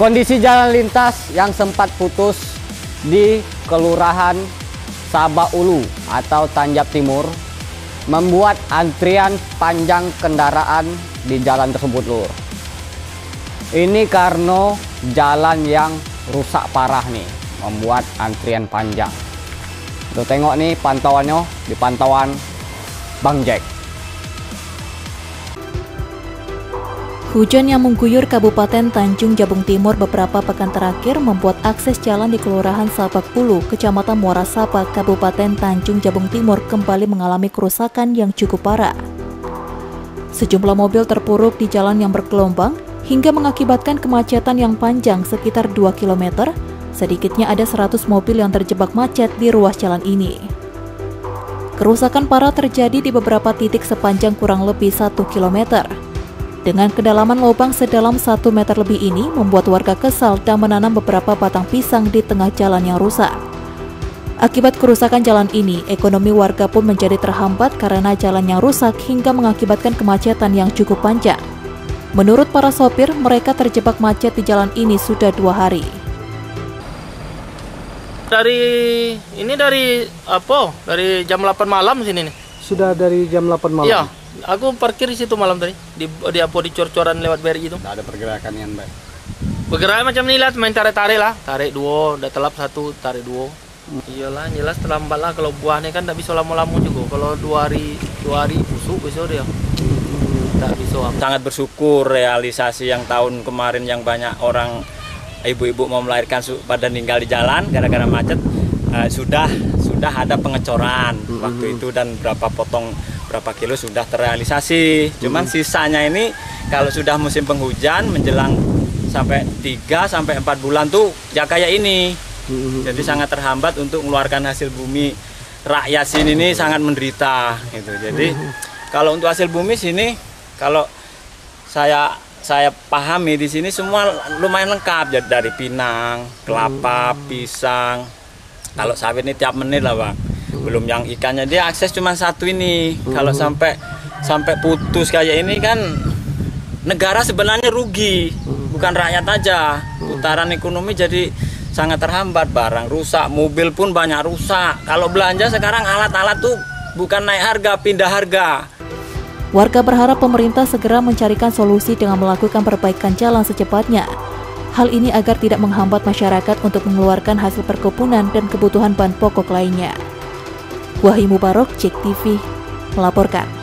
Kondisi jalan lintas yang sempat putus di Kelurahan Sabah Ulu atau Tanjab Timur membuat antrian panjang kendaraan di jalan tersebut lur. Ini karena jalan yang rusak parah nih, membuat antrian panjang. Tuh tengok nih pantauannya di pantauan Bang Jack. Hujan yang mengguyur Kabupaten Tanjung Jabung Timur beberapa pekan terakhir membuat akses jalan di Kelurahan Sabak Ulu, Kecamatan Muara Sapa, Kabupaten Tanjung Jabung Timur kembali mengalami kerusakan yang cukup parah. Sejumlah mobil terpuruk di jalan yang bergelombang hingga mengakibatkan kemacetan yang panjang sekitar 2 km. Sedikitnya ada 100 mobil yang terjebak macet di ruas jalan ini. Kerusakan parah terjadi di beberapa titik sepanjang kurang lebih 1 kilometer. Dengan kedalaman lubang sedalam 1 meter lebih ini membuat warga kesal dan menanam beberapa batang pisang di tengah jalan yang rusak. Akibat kerusakan jalan ini, ekonomi warga pun menjadi terhambat karena jalan yang rusak hingga mengakibatkan kemacetan yang cukup panjang. Menurut para sopir, mereka terjebak macet di jalan ini sudah dua hari. Dari ini dari apa? Dari jam 8 malam sini nih. Sudah dari jam 8 malam? Iya, aku parkir di situ malam tadi. Di di apa di cor-coran lewat BRI itu. Tidak ada pergerakan yang baik. Bergerak macam ini lah, main tarik-tarik lah. Tarik dua, udah telap satu, tarik dua. Hmm. Iyalah, jelas terlambat lah. Kalau buahnya kan tidak bisa lama-lama juga. Kalau dua hari, dua hari busuk besok dia. Tak bisa. Sangat bersyukur realisasi yang tahun kemarin yang banyak orang ibu-ibu mau melahirkan pada tinggal di jalan gara-gara macet uh, sudah sudah ada pengecoran mm -hmm. waktu itu dan berapa potong berapa kilo sudah terrealisasi. Cuman mm -hmm. sisanya ini kalau sudah musim penghujan menjelang sampai 3 sampai 4 bulan tuh ya kayak ini. Mm -hmm. Jadi sangat terhambat untuk mengeluarkan hasil bumi. Rakyat sini ini sangat menderita gitu. Jadi mm -hmm. kalau untuk hasil bumi sini kalau saya saya pahami di sini semua lumayan lengkap jadi dari pinang, kelapa, hmm. pisang. Kalau sawit ini tiap menit lah bang. Belum yang ikannya dia akses cuma satu ini. Hmm. Kalau sampai sampai putus kayak ini kan negara sebenarnya rugi, hmm. bukan rakyat aja. Hmm. Putaran ekonomi jadi sangat terhambat. Barang rusak, mobil pun banyak rusak. Kalau belanja sekarang alat-alat tuh bukan naik harga, pindah harga. Warga berharap pemerintah segera mencarikan solusi dengan melakukan perbaikan jalan secepatnya. Hal ini agar tidak menghambat masyarakat untuk mengeluarkan hasil perkebunan dan kebutuhan bahan pokok lainnya. Wahyu Mubarok, Cek TV, melaporkan.